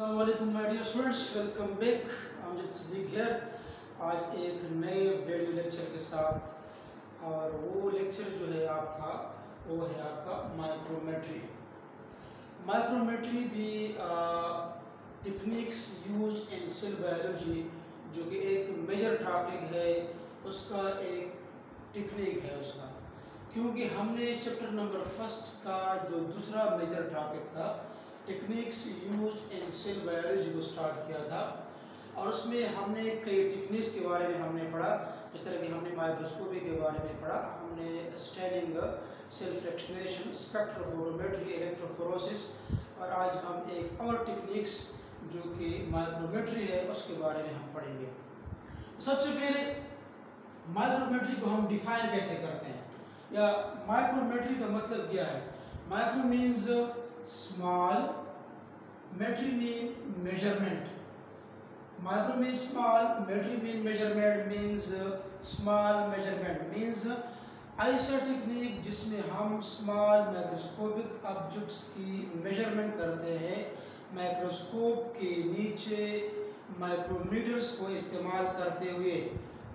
Assalamualaikum my dear students welcome back. Amjad Siddique here. आज एक नए वीडियो लेक्चर के साथ और वो लेक्चर जो है आपका, वो है आपका माइक्रोमेट्री माइक्रोमेट्री भी techniques use in cell biology जो कि एक मेजर टॉपिक है, उसका एक टेक्निक है उसका. क्योंकि हमने चैप्टर नंबर फ़र्स्ट का जो दूसरा मेजर टॉपिक था techniques use in cell biology को स्टार्ट किया था। और उसमें हमने कई टेक्निक्स के बारे में हमने पढ़ा। जिस तरह की हमने माइक्रोस्कोपी के बारे में पढ़ा, हमने standing cell fractionation spectrophotometry electrophoresis और आज हम एक और टेक्निक्स जो कि माइक्रोमेट्री है, उसके बारे में हम पढ़ेंगे। सबसे पहले माइक्रोमेट्री को हम डिफाइन कैसे करते हैं? या माइक्रोमेट्री का मतलब क्या है? Micro means small metry mean measurement micro mean small metry mean measurement means small measurement means ऐसा टेक्निक जिसमें हम स्मॉल माइक्रोस्कोपिक ऑब्जेक्ट्स की मेज़रमेंट करते हैं माइक्रोस्कोप के नीचे माइक्रोमीटर्स को इस्तेमाल करते हुए।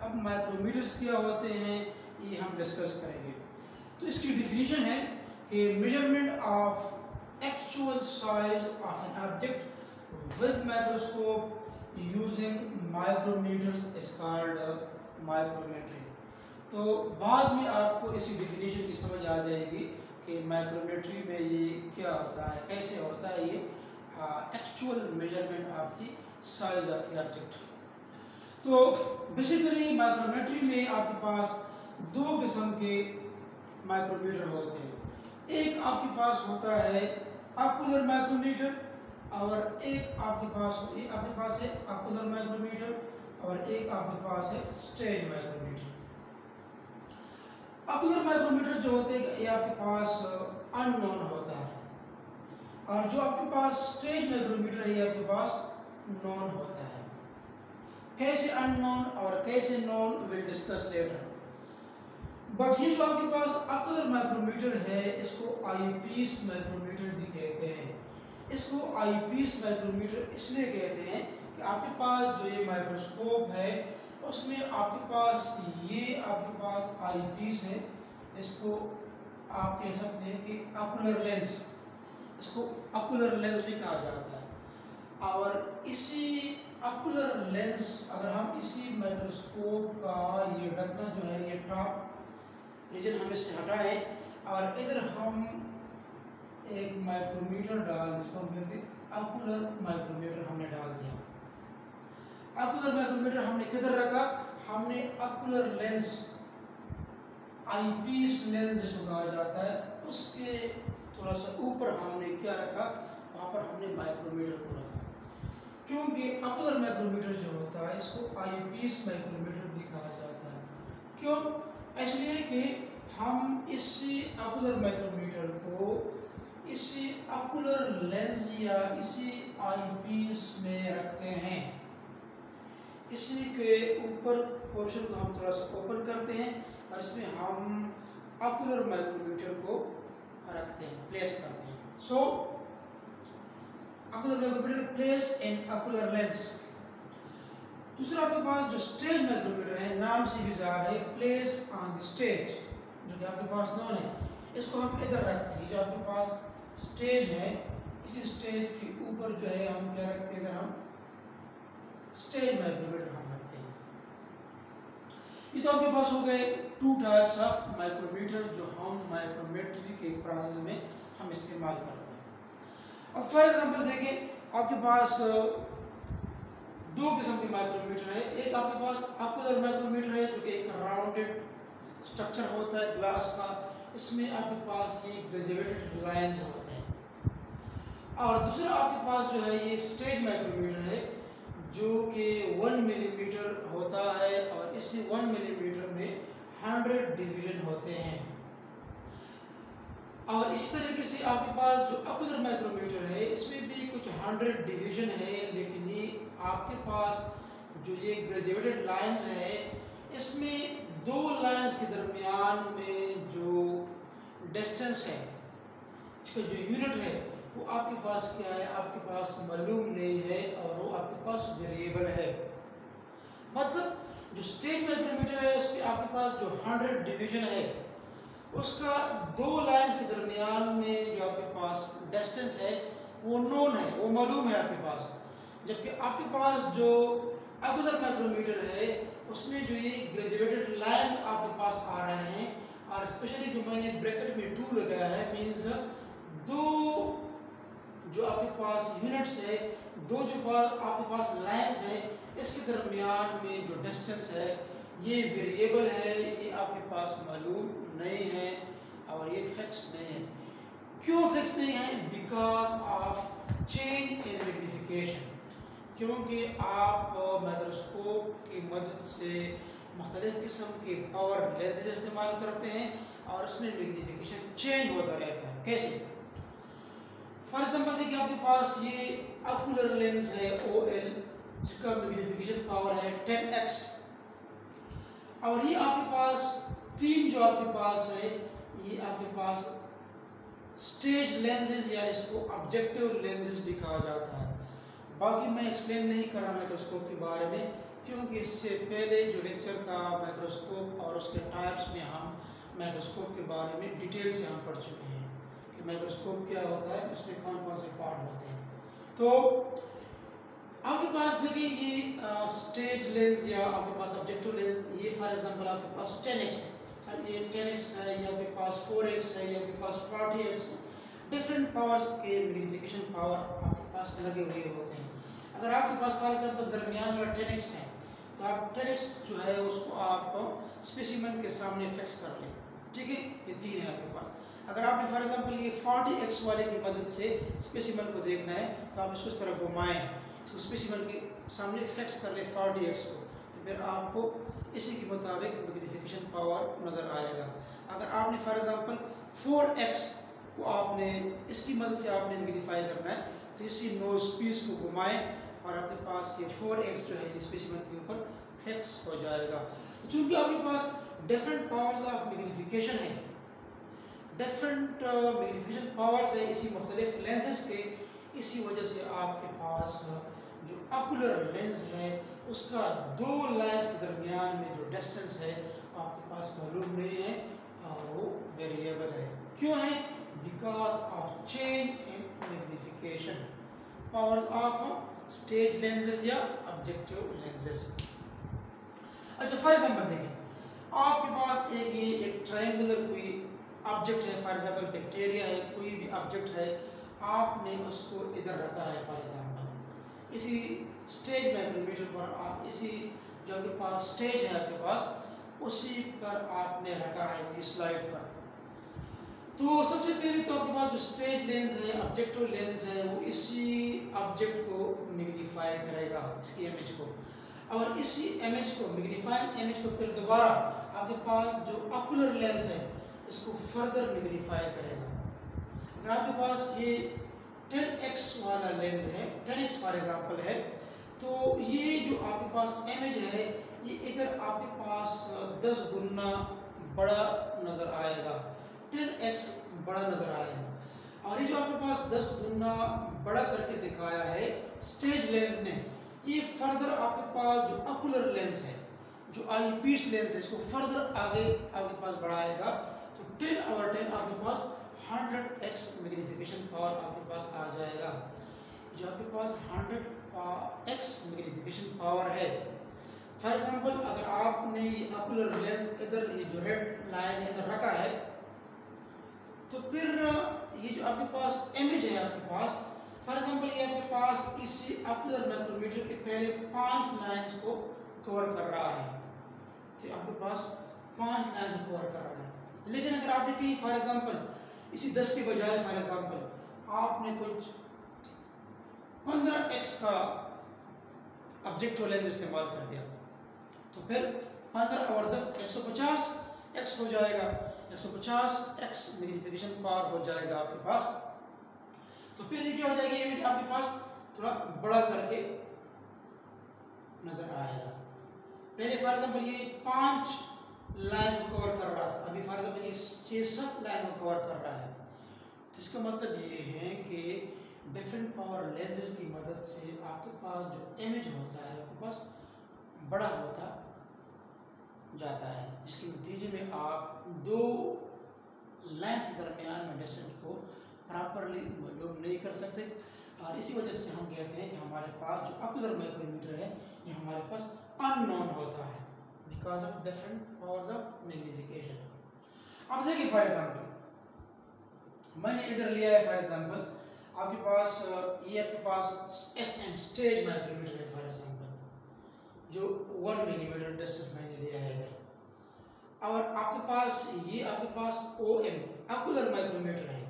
अब माइक्रोमीटर्स क्या होते हैं, ये हम डिस्कस करेंगे। तो इसकी डिफिनीशन है कि measurement of actual size of an object with microscope using micrometers is called micrometry. तो बाद में आपको इसी डिफिनीशन की समझ आ जाएगी कि माइक्रोमेट्री में ये क्या होता है, कैसे होता है ये actual measurement of the size of the object तो बेसिकली माइक्रोमेट्री में आपके पास दो किस्म के माइक्रोमीटर होते हैं। एक आपके पास होता है आकुलर माइक्रोमीटर और एक आपके पास आपके पास है आकुलर माइक्रोमीटर और एक आपके पास है स्टेज माइक्रोमीटर आकुलर माइक्रोमीटर जो होते हैं, ये आपके पास अननोन होता है। और जो आपके पास स्टेज माइक्रोमीटर है, ये आपके पास नॉन होता है। कैसे अननोन और कैसे known will discuss later but ये जो आपके पास अकुलर माइक्रोमीटर है, इसको आईपीस माइक्रोमीटर भी कहते हैं। इसको आईपीस माइक्रोमीटर इसलिए कहते हैं कि आपके पास जो ये माइक्रोस्कोप है, उसमें आपके पास ये, आपके पास आईपीस है। इसको आप कह सकते हैं कि अकुलर लेंस इसको अकुलर लेंस भी कहा जाता है। और इसी अकुलर लेंस अगर हम इसी माइक्रोस्कोप का ये ढकना जो है, ये टॉप रीजन हम इससे हटाएँ और इधर हम एक माइक्रोमीटर डाल, जिसको हम कहते अकुलर माइक्रोमीटर हमने डाल दिया। अकुलर माइक्रोमीटर हमने किधर रखा? हमने अकुलर लेंस, आईपीस लेंस जिसको कहा जाता है, उसके थोड़ा सा ऊपर हमने क्या रखा? वहाँ पर हमने माइक्रोमीटर को रखा। क्योंकि अकुलर माइक्रोमीटर जो होता है, इसको आईपीस माइक्रोमीटर भी कहा जाता है। क्यों? इसलिए कि हम इसी अकुलर माइक्रोमीटर को, इसी अकुलर लेंस या इसी आईपीस में रखते हैं। इसी के ऊपर पोर्शन को हम थोड़ा सा ओपन करते हैं और इसमें हम अकुलर माइक्रोमीटर को रखते हैं प्लेस करते हैं। So ocular micrometer placed in ocular lens दूसरा आपके पास जो स्टेज माइक्रोमीटर है, नाम से भी जा रहा है प्लेस्ड ऑन द स्टेज जो कि आपके पास नॉन है। इसको हम इधर रखते हैं जो आपके पास स्टेज है, इसी स्टेज के ऊपर जो है, हम क्या रखते हैं हम स्टेज माइक्रोमीटर हम रखते हैं। ये तो आपके पास हो गए टू टाइप्स ऑफ़ माइक्रोमीटर जो हम माइक्रोमेट्री के प्रोसेस में हम इस्तेमाल करते हैं। अब फॉर एग्जांपल देखें, आपके पास दो किस्म के माइक्रोमीटर है। एक आपके पास अकुलर माइक्रोमीटर है, जो कि एक राउंडेड स्ट्रक्चर होता है ग्लास का। इसमें आपके पास ये ग्रेजुएटेड लाइंस होते हैं। और दूसरा आपके पास जो है, ये स्टेज माइक्रोमीटर है, जो कि वन मिलीमीटर होता है और इसी वन मिलीमीटर में हंड्रेड डिवीज़न होते हैं। और इस तरीके से आपके पास जो अकुलर माइक्रोमीटर है, इसमें भी कुछ हंड्रेड डिवीज़न है, लेकिन ये आपके पास जो ये ग्रेजुएटेड लाइन है, इसमें दो लाइन्स के दरमियान में जो डिस्टेंस है, इसका जो यूनिट है, वो आपके पास क्या है? आपके पास मालूम नहीं है और वो आपके पास वेरिएबल है। मतलब जो स्टेज माइक्रोमीटर है, उसके आपके पास जो हंड्रेड डिवीज़न है, उसका दो लाइन्स के दरमियान में जो आपके पास डिस्टेंस है, वो नोन है, वो मालूम है आपके पास। जबकि आपके पास जो अगुदर माइक्रोमीटर है, उसमें जो ये ग्रेजुएटेड लाइन आपके पास आ रहे हैं, और स्पेशली जो मैंने ब्रैकेट में टू लगाया है मींस दो जो आपके पास यूनिट्स है, दो जो पास आपके पास लाइंस है, इसके दरमियान में जो डिस्टेंस है, ये वेरिएबल है, ये आपके पास मालूम नहीं है, और ये फिक्स नहीं है। क्यों फिक्स नहीं है? Because of change in magnification क्योंकि आप माइक्रोस्कोप की मदद से मुख्तलिफ़ किस्म के पावर लेंसेज इस्तेमाल करते हैं और उसमें मैग्नीफिकेशन चेंज होता रहता है। कैसे? फॉर एग्ज़ाम्पल देखिए आपके पास ये अकुलर लेंस है ओ एल जिसका मैग्नीफिकेशन पावर है टेन एक्स और ये आपके पास तीन जो आपके पास है, ये आपके पास स्टेज लेंसेज या इसको ऑब्जेक्टिव लेंसेज भी कहा जाता है। बाकी मैं एक्सप्लेन नहीं कर रहा माइक्रोस्कोप के बारे में, क्योंकि इससे पहले जो लेक्चर था माइक्रोस्कोप और उसके टाइप्स में हम माइक्रोस्कोप के बारे में डिटेल से हम पढ़ चुके हैं कि माइक्रोस्कोप क्या होता है, उसमें कौन कौन से पार्ट होते हैं। तो आपके पास देखिए ये स्टेज लेंस या आपके पास ऑब्जेक्टिव लेंस ये फॉर एग्जांपल आपके पास 10x है। ये 10x है, या आपके पास 4x है, या आपके पास 40x है। डिफरेंट पावर्स के मैग्नीफिकेशन पावर पास लगे हुए होते हैं। अगर आपके पास फॉर एग्ज़ाम्पल दरमियान वाला टेन एक्स है तो आप टेन एक्स जो है उसको आप स्पेसिमन के सामने फिक्स कर लें। ठीक है? ये तीन है आपके पास। अगर आपने फॉर एग्ज़ाम्पल ये फोर्टी एक्स वाले की मदद से स्पेसिमन को देखना है तो आप इसको इस तरह घुमाएँ। तो स्पेसिमन के सामने फिक्स कर ले फोर्टी एक्स को। तो फिर आपको इसी के मुताबिक मैग्नीफिकेशन पावर नज़र आएगा। अगर आपने फॉर एग्ज़ाम्पल फोर एक्स को आपने, इसकी मदद से आपने मैग्नीफाई करना है तो इसी नोज़ पीस को घुमाएँ और आपके पास ये फोर एक्स जो है स्पेसिमन के ऊपर फिक्स हो जाएगा। चूँकि आपके पास डिफरेंट पावर्स ऑफ़ मैग्नीफिकेशन है डिफरेंट मैग्नीफिकेशन पावर्स है इसी मुख्तलिफ़ लेंसेज के इसी वजह से आपके पास uh, जो अकुलर लेंस है उसका दो लेंस के दरमियान में जो डिस्टेंस है आपके पास मालूम नहीं है और वो वेरिएबल है। क्यों है? Because of change magnification powers of stage lenses या ऑब्जेक्टिव लेंसेज अच्छा फॉर एग्जांपल देखिए आपके पास एक ये एक ट्रायंगुलर कोई ऑब्जेक्ट है फॉर एग्जांपल बैक्टीरिया है, कोई भी ऑब्जेक्ट है, आपने उसको इधर रखा है फॉर एग्जांपल इसी स्टेज माइक्रोमीटर पर आप, इसी जो आपके पास स्टेज है आपके पास, उसी पर आपने रखा है, इस स्लाइड पर. तो सबसे पहले तो आपके पास जो स्टेज लेंस है ऑब्जेक्टिव लेंस है, वो इसी ऑब्जेक्ट को मैग्नीफाई करेगा, इसकी इमेज को। और इसी इमेज को मैग्नीफाइंग इमेज को फिर दोबारा आपके पास जो ऑकुलर लेंस है, इसको फर्दर मैग्नीफाई करेगा। अगर आपके पास ये 10x वाला लेंस है 10x फॉर एग्जांपल है तो ये जो आपके पास इमेज है, ये इधर आपके पास 10 गुना बड़ा नज़र आएगा। टेन एक्स बड़ा नज़र आएगा और ये जो आपके पास दस गुना बड़ा करके दिखाया है स्टेज लेंस ने, ये फर्दर आपके पास जो अकुलर लेंस है, जो आई पीस लेंस है, इसको फर्दर आगे आपके पास बढ़ाएगा। तो टेन ओवर टेन आपके पास हंड्रेड एक्स मैग्निफिकेशन पावर आपके पास आ जाएगा। जो आपके पास हंड्रेड एक्स मैग्निफिकेशन पावर है। फॉर एग्जांपल अगर आपने ये अकुलर लेंस इधर ये जो रेड लाइन इधर रखा है तो फिर ये जो आपके पास इमेज है आपके पास फॉर एग्जांपल ये आपके पास इसी अकुलर माइक्रोमीटर के पहले पाँच लाइंस को कवर कर रहा है। तो आपके पास पाँच लाइन कवर कर रहा है। लेकिन अगर आपने कहीं फॉर एग्जांपल इसी दस के बजाय फॉर एग्जांपल आपने कुछ पंद्रह एक्स का ऑब्जेक्ट लेंस इस्तेमाल कर दिया तो फिर पंद्रह और दस एक सौ पचास एक्स हो जाएगा। 150 एक्स मल्टीप्लिकेशन पावर हो जाएगा आपके पास तो फिर क्या हो जाएगी ये आपके पास थोड़ा बड़ा करके नज़र आएगा। पहले फॉर एग्ज़ाम्पल ये पाँच लाइन को कवर कर रहा था, अभी फॉर एग्जांपल ये छह सात लाइन को कवर कर रहा है। तो इसका मतलब ये है कि डिफरेंट पावर लेंसेज की मदद से आपके पास जो इमेज होता है, आपके पास बड़ा होता जाता है। इसके नतीजे में आप दो लाइन्स के दरमियान में डिस्टेंस को प्रॉपरली मालूम नहीं कर सकते। और इसी वजह से हम कहते हैं कि हमारे पास जो अकुलर माइक्रोमीटर है, ये हमारे पास अननोन होता है। Because of different powers of magnification अब देखिए फॉर एग्जांपल मैंने इधर लिया है फॉर एग्जांपल आपके पास, ये आपके पास एस एम स्टेज माइक्रोमीटर है फॉर एग्जांपल जो वन मिलीमीटर डिस्टेंस मैंने लिया है। इधर और आपके पास ये, आपके पास ओ एम अकुलर माइक्रोमीटर है।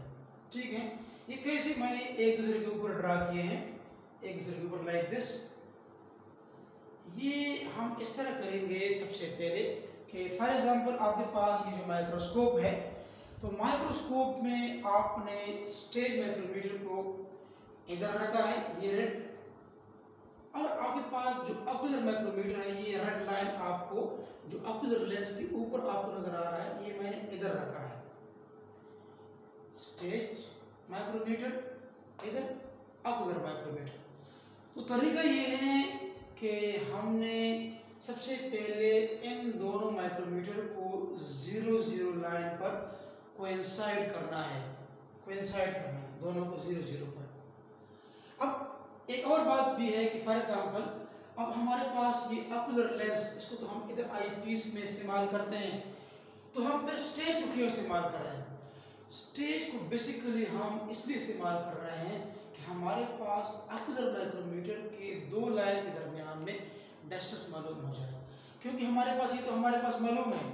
ठीक है? ये कैसे मैंने एक दूसरे के ऊपर ड्रा किए हैं? एक दूसरे के ऊपर लाइक दिस ये हम इस तरह करेंगे सबसे पहले कि फॉर एग्जांपल आपके पास ये जो माइक्रोस्कोप है तो माइक्रोस्कोप में आपने स्टेज माइक्रोमीटर को इधर रखा है, ये रेड और आपके पास जो अकुलर माइक्रोमीटर है, ये रेड लाइन आपको जो अकुलर लेंस के ऊपर आपको नज़र आ रहा है, ये मैंने इधर रखा है। स्टेज माइक्रोमीटर इधर अकुलर माइक्रोमीटर तो तरीका ये है कि हमने सबसे पहले इन दोनों माइक्रोमीटर को ज़ीरो ज़ीरो लाइन पर कोइंसाइड करना है। कोइंसाइड करना है, दोनों को ज़ीरो ज़ीरो पर। अब एक और बात भी है कि फॉर एग्जांपल अब हमारे पास ये अकुलर लेंस इसको तो हम इधर आई पीस में इस्तेमाल करते हैं। तो हम फिर स्टेज को क्यों इस्तेमाल कर रहे हैं? स्टेज को बेसिकली हम इसलिए इस्तेमाल कर रहे हैं कि हमारे पास अकुलर माइक्रोमीटर के दो लाइन के दरमियान में डिस्टेंस मालूम हो जाए। क्योंकि हमारे पास ये तो हमारे पास मालूम है।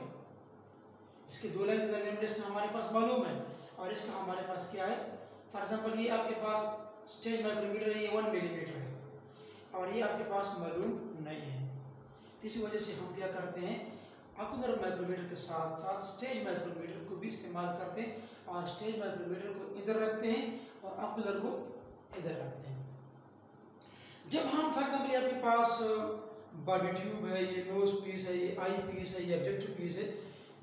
इसके दो लाइन के दरमियान डिस्टेंस हमारे पास मालूम है। और इसका हमारे पास क्या है? फॉर एग्ज़ाम्पल ये आपके पास स्टेज माइक्रोमीटर है ये वन मिलीमीटर है और ये आपके पास मालूम नहीं है। इसी वजह से हम क्या करते हैं, अकुलर माइक्रोमीटर के साथ साथ स्टेज माइक्रोमीटर को भी इस्तेमाल करते हैं और स्टेज माइक्रोमीटर को इधर रखते हैं और अकुलर को इधर रखते हैं। जब हम फॉर एग्ज़ाम्पल आपके पास बॉडी ट्यूब है, ये नोज़ पीस है, ये आई पीस है, ये ऑब्जेक्टिव पीस है,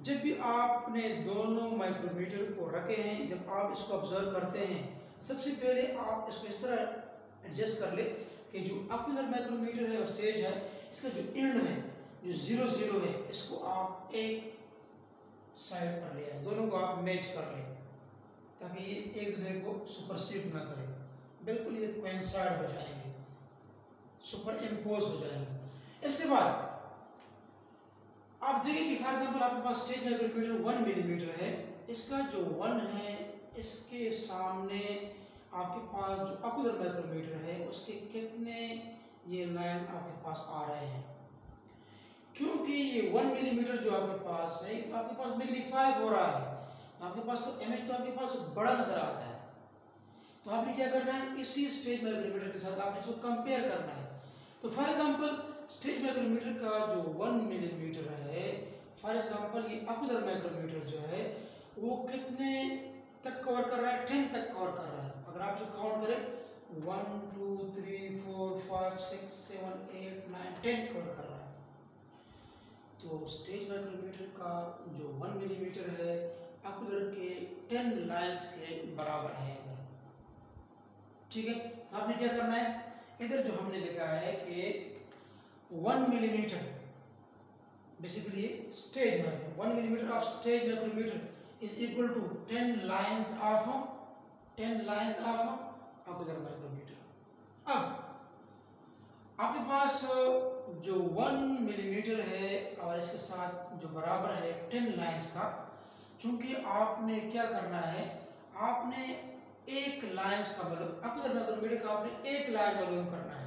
जब भी आपने दोनों माइक्रोमीटर को रखे हैं, जब आप इसको ऑब्ज़र्व करते हैं सबसे पहले आप इसको इस तरह एडजस्ट कर ले कि जो अकुलर माइक्रोमीटर है और स्टेज है, इसका जो एंड है, जो ज़ीरो ज़ीरो है, इसको आप एक साइड पर ले आए। दोनों को आप मैच कर लें, ताकि ये एक दूसरे को सुपरसीड ना करें। बिल्कुल ये कोइंसाइड हो जाएँगे सुपर इम्पोज हो जाएँगे। इसके बाद, आप देखिए कि फॉर एग्ज़ाम्पल आपके पास स्टेज माइक्रोमीटर वन मिलीमीटर है, इसका जो वन है इसके सामने आपके पास जो अकुलर माइक्रोमीटर है, उसके कितने ये लाइन आपके पास आ रहे हैं? क्योंकि ये वन मिलीमीटर जो आपके पास है तो आपके पास मैग्नीफाई हो रहा है। आपके पास तो इमेज तो आपके पास बड़ा नज़र आता है। तो आपने क्या करना है? इसी स्टेज माइक्रोमीटर के साथ आपने इसको कंपेयर करना है। तो फॉर एग्जांपल स्टेज माइक्रोमीटर का जो वन मिलीमीटर है फॉर एग्जांपल ये अकुलर माइक्रोमीटर जो है, वो कितने तक कवर कर रहा है टेन तक कवर कर रहा है। अगर आप जो काउंट करें one two three four five six seven eight nine ten cover कर रहा है। तो स्टेज माइक्रोमीटर का जो वन मिलीमीटर है अकुलर के टेन लाइन्स के बराबर है इधर। ठीक है? तो आपने क्या करना है? इधर जो हमने लिखा है कि वन मिलीमीटर बेसिकली स्टेज में one millimetre of stage micrometer is equal to ten lines of ten lines of ocular micrometer अब, आपके पास जो वन मिलीमीटर है और इसके साथ जो बराबर है टेन लाइन्स का, चूँकि आपने क्या करना है, आपने एक लाइंस का मालूम अकुलर मैक्रोमीटर का आपने एक लाइन मालूम करना है।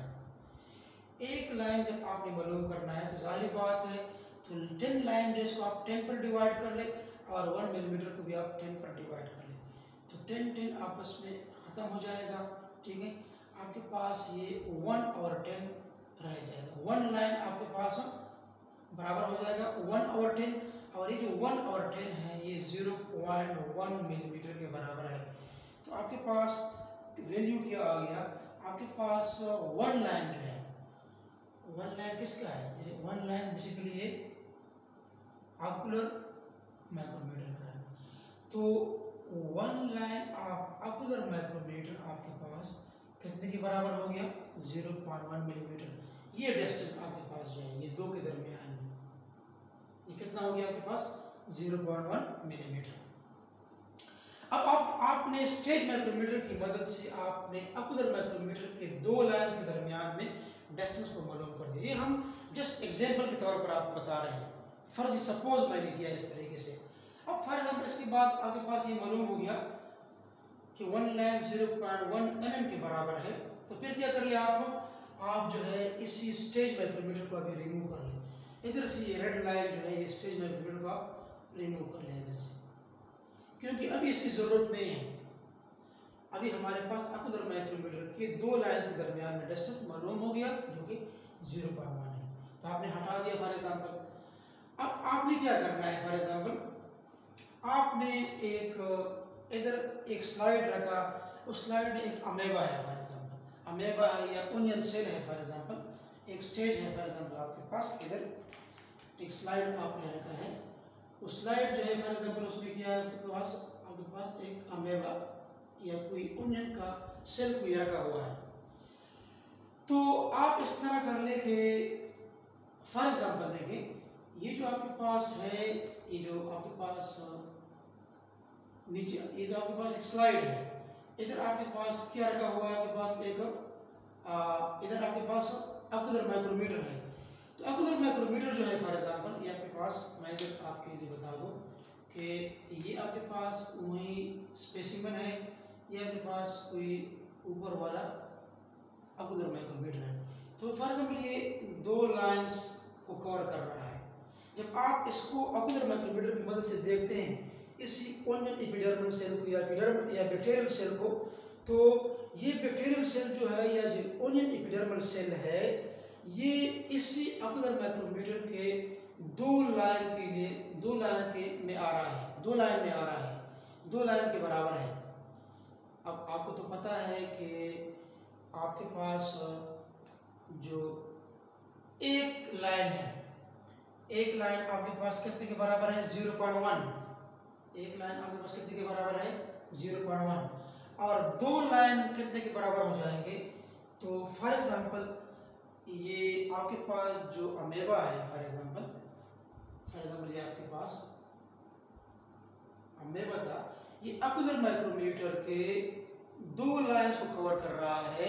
एक लाइन जब आपने मालूम करना है तो ज़ाहिर बात है तो टेन लाइन जो इसको आप टेन पर डिवाइड कर ले। और वन मिलीमीटर को भी आप टेन पर डिवाइड कर ले। तो टेन टेन आपस में ख़त्म हो जाएगा, ठीक है? आपके पास ये वन और टेन रह जाएगा। वन लाइन आपके पास बराबर हो जाएगा वन और टेन और ये जो वन और टेन है, ये ज़ीरो पॉइंट वन मिलीमीटर के बराबर है। तो आपके पास वैल्यू क्या आ गया? आपके पास वन लाइन जो है वन लाइन किसका है? वन लाइन बेसिकली ये आकुलर माइक्रोमीटर का है। तो one line of ocular micrometer आपके पास कितने के बराबर हो गया? ज़ीरो पॉइंट वन मिलीमीटर ये डिस्टेंस आपके पास जो है ये दो के दरमियान ये कितना हो गया आपके पास? ज़ीरो पॉइंट वन मिलीमीटर अब आप, आपने स्टेज माइक्रोमीटर की मदद से आपने अकुलर माइक्रोमीटर के दो लाइन के दरमियान में डिस्टेंस को मालूम कर दिया। ये हम जस्ट एग्ज़ाम्पल के तौर पर आपको बता रहे हैं। फ़र्ज़ सपोज़ मैंने किया इस तरीके से। अब फॉर एग्ज़ाम्पल इसके बाद आपके पास ये मालूम हो गया कि one line zero point one M M के बराबर है। तो फिर क्या कर लिया आप? आप जो है इसी स्टेज माइक्रोमीटर को अभी रिमूव कर लें। इधर से ये रेड लाइन जो है ये स्टेज माइक्रोमीटर को आप रिमूव कर लें इधर से। क्योंकि अभी इसकी ज़रूरत नहीं है। अभी हमारे पास अकुदर माइक्रोमीटर के दो लाइन के दरमियान में डिस्टेंस मालूम हो गया जो कि ज़ीरो पॉइंट वन है। तो आपने हटा दिया फॉर एग्ज़ाम्पल अब आपने क्या करना है फॉर एग्ज़ाम्पल आपने एक, इधर एक स्लाइड रखा, उस स्लाइड में एक अमेबा है फॉर एग्ज़ाम्पल अमेबा है या ओनियन सेल है फॉर एग्ज़ाम्पल एक स्टेज है फॉर एग्ज़ाम्पल आपके पास, इधर एक स्लाइड आपने रखा है. उस स्लाइड जो है फॉर एग्ज़ाम्पल उसमें क्या है उसके पास, आपके पास एक अमेबा या कोई ओनियन का सेल कोई रखा हुआ है. तो आप इस तरह कर ले फॉर एग्ज़ाम्पल देखें. ये जो आपके पास है, ये जो आपके पास नीचे, ये जो आपके पास एक स्लाइड है, इधर आपके पास क्या रखा हुआ है आपके पास? एक इधर आपके पास अकुलर माइक्रोमीटर है। तो अकुलर माइक्रोमीटर जो है फॉर एग्जांपल ये आपके पास, मैं इधर आपके लिए बता दूँ कि ये आपके पास वही स्पेसिमन है, ये आपके पास कोई ऊपर वाला अकुलर माइक्रोमीटर है। तो फॉर एग्ज़ाम्पल ये दो लाइंस को कवर कर रहा है। जब आप इसको अकुलर माइक्रोमीटर की मदद से देखते हैं, इसी ओनियन सेल को या या बैक्टीरियल सेल को तो ये बैक्टेरियल सेल जो है या जो ओनियन एपिडर्मल सेल है, ये इसी अकुलर माइक्रोमीटर के दो लाइन के लिए, दो लाइन के में आ रहा है, दो लाइन में आ रहा है, दो लाइन के बराबर है। अब आपको तो पता है कि आपके पास जो एक लाइन है एक लाइन आपके पास कितने के बराबर है? Zero point one. एक लाइन आपके पास कितने के बराबर है? Zero point one. और दो लाइन कितने के बराबर हो जाएँगे? तो फॉर एग्जांपल ये आपके पास जो अमेबा है फॉर एग्जांपल फॉर एग्जांपल ये आपके पास अमेबा था। ये अकुलर माइक्रोमीटर के दो लाइंस को कवर कर रहा है।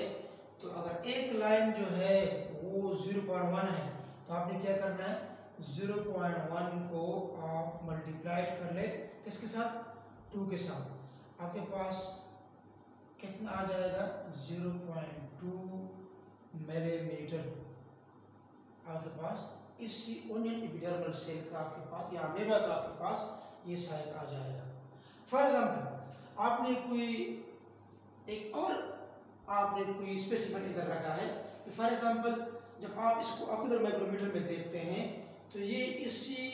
तो अगर एक लाइन जो है, वो ज़ीरो पॉइंट वन है तो आपने क्या करना है? ज़ीरो पॉइंट वन को आप मल्टीप्लाई कर ले। किसके साथ? टू के साथ। आपके पास कितना आ जाएगा? Zero point two millimetre. आपके पास इसी ओनियन एपिडर्मल सेल का आपके पास या अमेबा का आपके पास ये साइज़ आ जाएगा। फॉर एग्जांपल आपने कोई एक और आपने कोई स्पेसिमन इधर रखा है कि फॉर एग्जांपल जब आप इसको अकुलर माइक्रोमीटर में देखते हैं तो ये इसी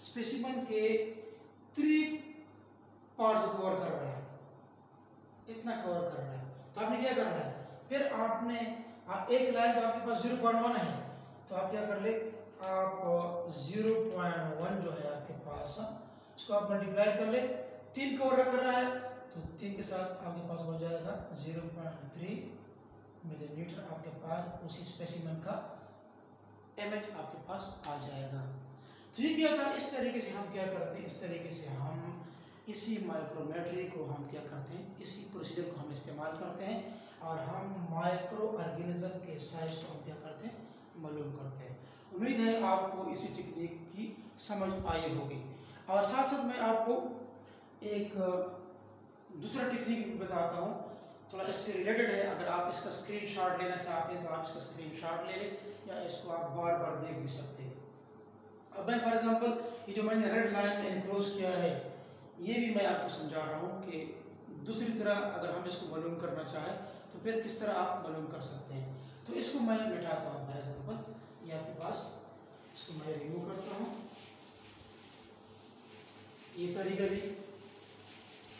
स्पेसिमन के थ्री पार्ट्स को कवर कर रहा है। इतना कवर कर रहा है। तो आपने क्या करना है? फिर आपने आ, एक लाइन तो आपके पास ज़ीरो पॉइंट वन है। तो आप क्या कर ले आप ज़ीरो पॉइंट वन जो है आपके पास उसको आप मल्टीप्लाई कर ले। तीन कवर कर रहा है तो तीन के साथ आपके पास हो जाएगा ज़ीरो पॉइंट थ्री मिलीमीटर आपके पास उसी स्पेसिमन का इमेज आपके पास आ जाएगा। तो ये क्या था? इस तरीके से हम क्या करते हैं? इस तरीके से हम इसी माइक्रोमेट्री को हम क्या करते हैं? इसी प्रोसीजर को हम इस्तेमाल करते हैं और हम माइक्रो ऑर्गेनिज्म के साइज़ को हम क्या करते हैं? मालूम करते हैं। उम्मीद है आपको इसी टेक्निक की समझ आई होगी। और साथ साथ मैं आपको एक दूसरा टेक्निक भी बताता हूँ। थोड़ा इससे रिलेटेड है, अगर आप इसका स्क्रीनशॉट लेना चाहते हैं तो आप इसका स्क्रीनशॉट ले लें, या इसको आप बार बार देख भी सकते हैं। अब मैं फॉर एग्जांपल ये जो मैंने रेड लाइन में इनक्लोज किया है, ये भी मैं आपको समझा रहा हूँ कि दूसरी तरह अगर हम इसको मालूम करना चाहें तो फिर किस तरह आप मालूम कर सकते हैं। तो इसको मैं मिटाता हूँ फॉर एग्ज़ाम्पल ये आपके पास, इसको मैं रिमूव करता हूँ। ये तरीका भी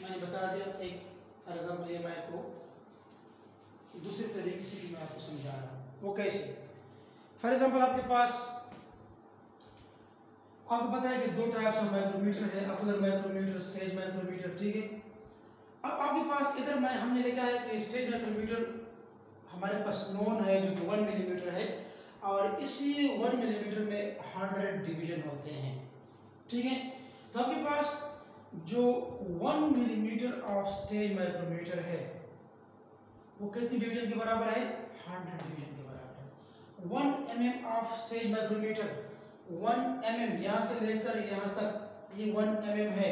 मैंने बता दिया, एक फॉर एग्ज़ाम्पल ये मैं आपको दूसरे तरीके से मैं आपको समझा रहा हूँ। वो कैसे? फॉर एग्ज़ाम्पल आपके पास, आपको पता है कि दो टाइप्स ऑफ़ माइक्रोमीटर है अकुलर माइक्रोमीटर स्टेज माइक्रोमीटर ठीक है? अब आपके पास इधर मैं, हमने लिखा है कि स्टेज माइक्रोमीटर हमारे पास नोन है, जो कि वन मिलीमीटर है, और इसी वन मिलीमीटर में हंड्रेड डिवीज़न होते हैं, ठीक है? तो आपके पास जो one millimetre of stage micrometer है वो कितनी डिवीज़न के बराबर है? हंड्रेड डिवीज़न के बराबर। One M M of stage micrometer one M M यहाँ से लेकर यहाँ तक ये वन एम एम है।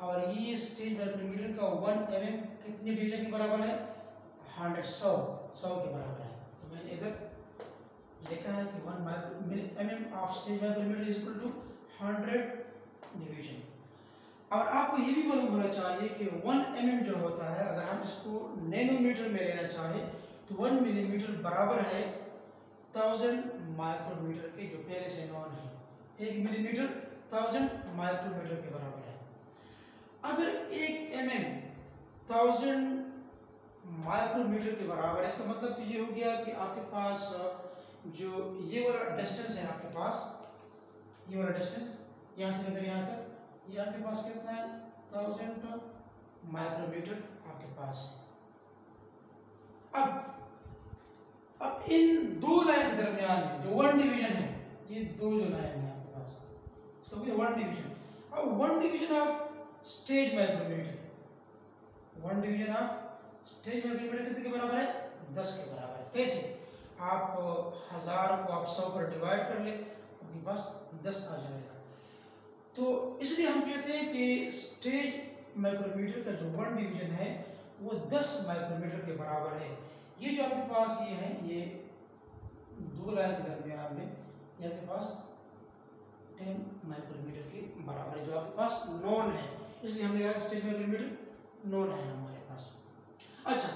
और ये स्टेज माइक्रोमीटर का वन एम एम कितनी डिवीज़न के बराबर है? हंड्रेड सौ सौ के बराबर है। तो मैंने इधर लिखा है कि one micro M M of stage micrometer is equal to hundred division और आपको ये भी मालूम होना चाहिए कि वन एम mm जो होता है, अगर हम इसको नैनोमीटर में लेना चाहें तो वन मिलीमीटर बराबर है थाउज़ेंड माइक्रोमीटर के, जो पहले से नॉन है। एक मिलीमीटर थाउज़ेंड माइक्रोमीटर के बराबर है। अगर एक एम एम थाउज़ेंड माइक्रोमीटर के बराबर है, इसका मतलब तो ये हो गया कि आपके पास जो ये वाला डिस्टेंस है आपके पास, ये वाला डिस्टेंस यहाँ से लेकर यहाँ तक ये आपके पास कितना है? थाउज़ेंड माइक्रोमीटर आपके पास। अब अब इन दो लाइन के दरमियान जो वन डिवीज़न है, ये दो जो लाइन है आपके पास, इसको वन डिवीज़न अब one division of stage micrometer one division of stage micrometer कितने के बराबर है? दस के बराबर है। कैसे? आप हज़ार को आप सौ पर डिवाइड कर ले, आपके पास दस आ जाएगा। तो इसलिए हम कहते हैं कि स्टेज माइक्रोमीटर का जो वन डिवीज़न है, वो दस माइक्रोमीटर के बराबर है। ये जो आपके पास ये है, ये दो लाइन के दरमियान में, ये आपके पास टेन माइक्रोमीटर के बराबर है, जो आपके पास नॉन है। इसलिए हमने कहा स्टेज माइक्रोमीटर नॉन है हमारे पास। अच्छा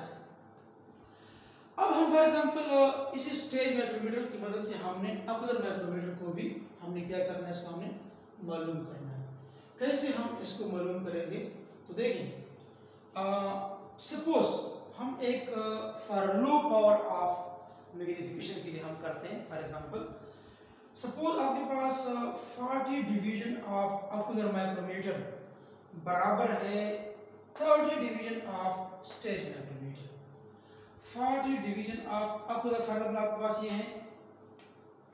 अब हम फॉर एग्जांपल इसी स्टेज माइक्रोमीटर की मदद से हमने अकुलर माइक्रोमीटर को भी हमने क्या करना है इसको हमने मालूम करना है। कैसे हम इसको मालूम करेंगे? तो देखें सपोज़ हम एक for low power of magnification के लिए हम करते हैं फॉर एग्जांपल सपोज़ आपके पास forty division of ocular micrometer बराबर है thirty division of stage micrometer forty division of ocular for example आपके पास ये है,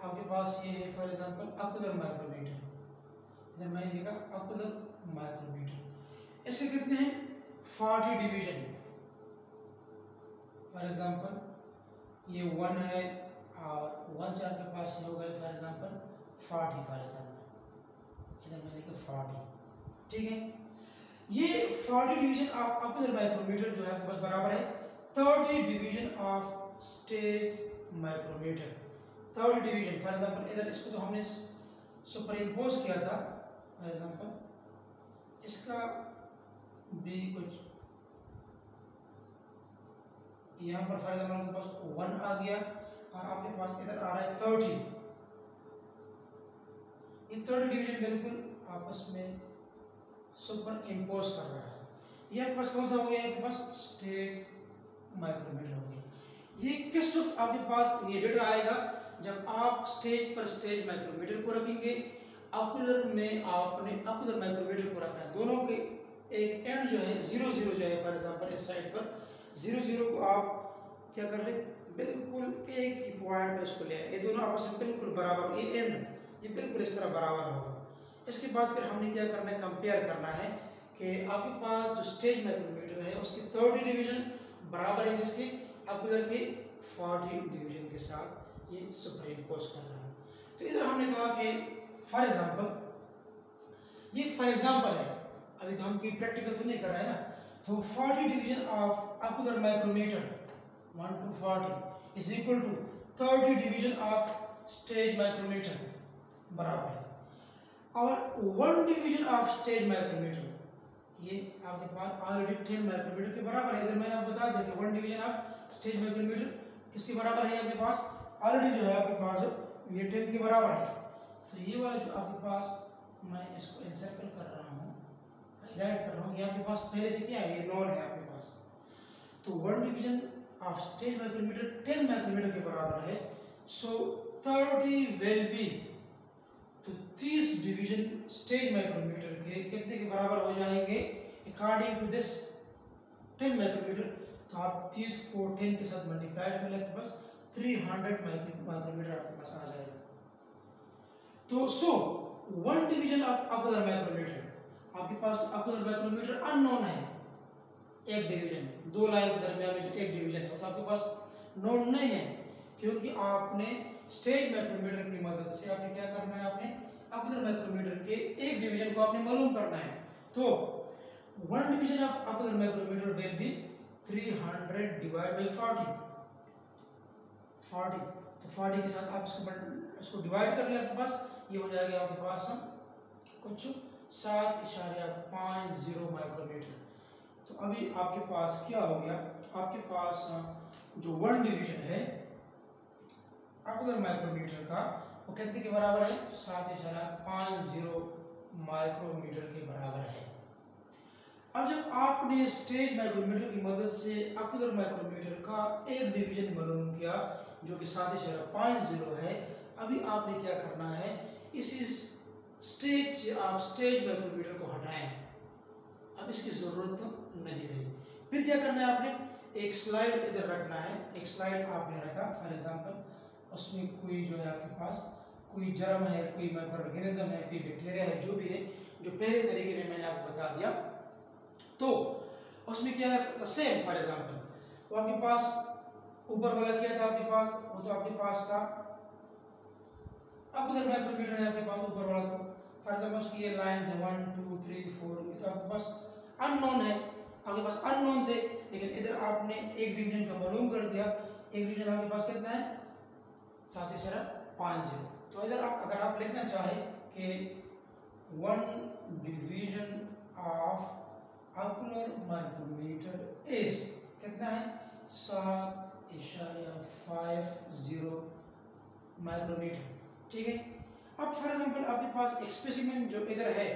आपके पास ये है फॉर एग्जांपल अकुलर माइक्रोमीटर इधर मैंने लिखा अकुलर माइक्रोमीटर इसके कितने हैं? फोर्टी डिवीज़न फॉर एग्जांपल ये वन है, और वन से आपके पास हो गए for example forty for example इधर मैंने लिखा फोर्टी ठीक है? ये forty division of ocular micrometer जो है, आपके पास बराबर है। Thirty division of stage micrometer third division for example इधर इसको तो हमने सुपर इम्पोज किया था। फॉर एग्जांपल इसका भी कुछ यहाँ पर फॉर एग्जांपल आपके पास वन आ गया और आपके पास इधर आ रहा है थर्टी ये थर्ड डिवीज़न बिल्कुल आपस में सुपर इम्पोज कर रहा है। ये आपके पास कौन सा हो गया? आपके पास स्टेज माइक्रोमीटर हो गया। ये किस वक्त आपके पास ये डेटा आएगा? जब आप स्टेज पर स्टेज माइक्रोमीटर को रखेंगे अकुलर में आपने अकुलर माइक्रोमीटर को रखना है। दोनों के एक एंड जो है ज़ीरो ज़ीरो जो है फॉर एग्जांपल इस साइड पर। ज़ीरो ज़ीरो को आप क्या कर ले? बिल्कुल एक ही पॉइंट पर इसको ले ये दोनों आपस में बिल्कुल बराबर ये एंड ये बिल्कुल इस तरह बराबर होगा। इसके बाद फिर हमने क्या करना है? कंपेयर करना है कि आपके पास जो स्टेज माइक्रोमीटर है, उसकी थर्ड डिवीज़न बराबर है इसके अकुलर के फोर्टी डिवीज़न के साथ ये सुपर इम्पोज कर रहा है। तो इधर हमने कहा कि फॉर एग्ज़ाम्पल ये फॉर एग्ज़ाम्पल है, अभी तो हम कोई प्रैक्टिकल तो नहीं कर रहे हैं ना तो 40 division of ocular micrometer 1 to 40 is equal to 30 division of stage micrometer बराबर और one division of stage micrometer ये आपके पास ऑलरेडी टेन माइक्रोमीटर के बराबर है। इधर मैंने आपको बता दिया कि one division of stage micrometer किसके बराबर है आपके पास? ऑलरेडी जो है आपके पास ये टेन के बराबर है। तो ये वाला जो आपके पास मैं इसको इंसर्कल कर रहा हूँ हाईलाइट कर रहा हूँ, ये आपके पास पहले से क्या है? ये नॉन है आपके पास। तो one division of stage micrometer ten micrometre के बराबर है। सो थर्टी विल बी तो तीस डिवीज़न स्टेज माइक्रोमीटर के कितने के बराबर हो जाएँगे? According to this ten micrometre तो आप तीस को टेन के साथ मल्टीप्लाई कर ले पास थ्री हंड्रेड माइक्रोमीटर आपके पास आ जाएगा। तो so one division of ocular micrometer आपके पास तो अकुलर माइक्रोमीटर अननोन है। एक डिवीज़न दो लाइन के दरमियान में जो एक डिवीज़न है तो आपके पास नोन नहीं है। क्योंकि आपने स्टेज माइक्रोमीटर की मदद से आपने क्या करना है, आपने अकुलर माइक्रोमीटर के एक डिवीज़न को आपने मालूम करना है। तो one division of ocular micrometer will be 300 divide by 40 40 तो 40 के साथ आप इसको इसको डिवाइड कर ले आपके पास। ये हो जाएगा आपके पास कुछ सात इशारे पाँच ज़ीरो माइक्रोमीटर। तो अभी आपके पास क्या हो गया? आपके पास जो वन डिवीज़न है अकुलर माइक्रोमीटर का, वो कितने के बराबर है? सात इशारा, पाँच ज़ीरो माइक्रोमीटर के बराबर है। अब जब आपने स्टेज माइक्रोमीटर की मदद से अकुलर माइक्रोमीटर का एक डिवीज़न मालूम किया, जो कि सात इशारा, पाँच ज़ीरो है, अभी आपने क्या करना है? इसी स्टेज से आप स्टेज माइक्रोमीटर को हटाएँ। अब इसकी ज़रूरत नहीं रही। फिर क्या करना है आपने? एक स्लाइड इधर रखना है। एक स्लाइड आपने रखा फॉर एग्जांपल उसमें कोई जो है आपके पास, कोई जर्म है, कोई माइक्रो ऑर्गेनिज्म है, कोई बैक्टीरिया है, जो भी है, जो पहले तरीके में मैंने आपको बता दिया। तो उसमें क्या है? सेम फॉर एग्जांपल वो आपके पास, ऊपर वाला क्या था आपके पास? वो तो आपके पास था अब उधर माइक्रोमीटर है, आपके पास ऊपर वाला तो। फॉर एग्जांपल उसकी ये लाइंस है वन टू थ्री फोर ये तो आपके पास अननोन है। आपके पास अननोन थे, लेकिन इधर आपने एक डिवीज़न का मालूम कर दिया। एक डिवीज़न आपके पास कितना है? सात ही शरा पाँच ज़ीरो। तो इधर आप, अगर आप लिखना चाहे कि one division of ocular micrometer is कितना है? सात, इशारा फाइव ज़ीरो माइक्रोमीटर ठीक है? अब फॉर एग्जांपल आपके पास एक स्पेसिमेन जो इधर है,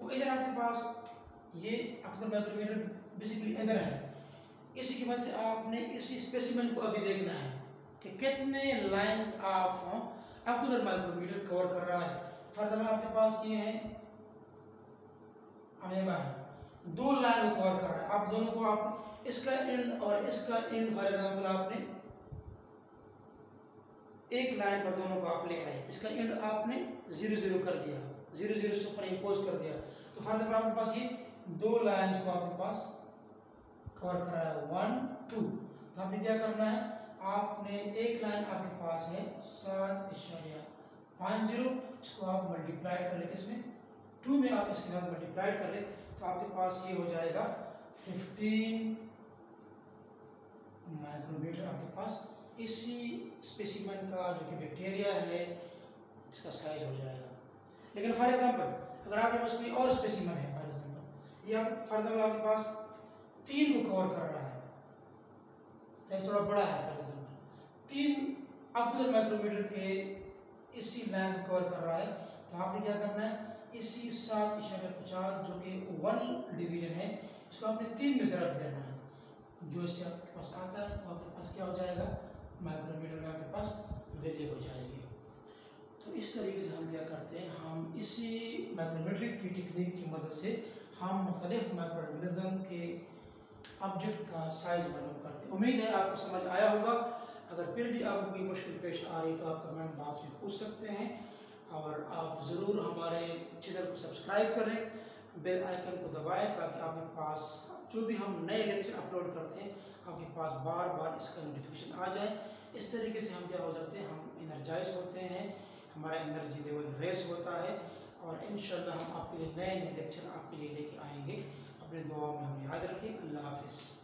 वो इधर आपके पास ये अक्सर माइक्रोमीटर बेसिकली इधर है। इसी की मदद से आपने इसी स्पेसिमेन को अभी देखना है कि कितने lines of ocular micrometer cover कर रहा है। फॉर एग्जांपल आपके पास ये है अमेबा दो लाइन कवर कर रहा है। आप दोनों को आप, इसका एंड और इसका एंड फॉर एग्जांपल आपने एक लाइन पर दोनों को आप ले आए। इसका एंड आपने ज़ीरो ज़ीरो कर दिया। ज़ीरो ज़ीरो सुपर इम्पोज कर दिया। तो फॉर एग्जांपल आपके पास ये दो लाइंस को आपके पास कवर कर रहा है। वन टू तो आपने क्या करना है? आपने एक लाइन आपके पास है सात इशारिया। पाँच ज़ीरो इसको आप मल्टीप्लाई कर ले किसमें? टू में आप इसके साथ मल्टीप्लाई कर ले तो आपके पास ये हो जाएगा फिफ्टीन माइक्रोमीटर आपके पास इसी स्पेसिमेन का जो कि बैक्टीरिया है, इसका साइज़ हो जाएगा। लेकिन फॉर एग्जांपल अगर आपके पास कोई और स्पेसिमेन है फॉर एग्जांपल ये फॉर एग्जांपल आपके पास तीन को कवर कर रहा है साइज़ थोड़ा बड़ा है फॉर एग्जांपल तीन अकुलर माइक्रोमीटर के इसी लाइन कवर कर रहा है तो आपने क्या करना है? इसी सात इशारे पचास जो कि वन डिवीज़न है, इसको आपने तीन में रख देना है। जो इससे आपके पास आता है, वो आपके पास क्या हो जाएगा? माइक्रोमीटर में आपके पास वैल्यू हो जाएगी। तो इस तरीके से हम क्या करते हैं, हम इसी माइक्रोमेट्रिक की टेक्निक की मदद से हम मुख्तलिफ़ माइक्रो के ऑब्जेक्ट का साइज़ मालूम करते हैं। उम्मीद है आपको समझ आया होगा। अगर फिर भी आपको कोई मुश्किल पेश आ रही तो आप कमेंट बॉक्स में पूछ सकते हैं और आप ज़रूर हमारे चैनल को सब्सक्राइब करें। बेल आइकन को दबाएँ ताकि आपके पास जो भी हम नए लेक्चर अपलोड करते हैं आपके पास बार बार इसका नोटिफिकेशन आ जाए। इस तरीके से हम क्या हो जाते हैं, हम इनर्जाइज होते हैं, हमारा एनर्जी लेवल रेस होता है और इन हम आपके लिए नए नए लेक्चर आपके लिए लेके आएँगे। अपने दुआओं में हम याद रखें। अल्लाह हाफिज़।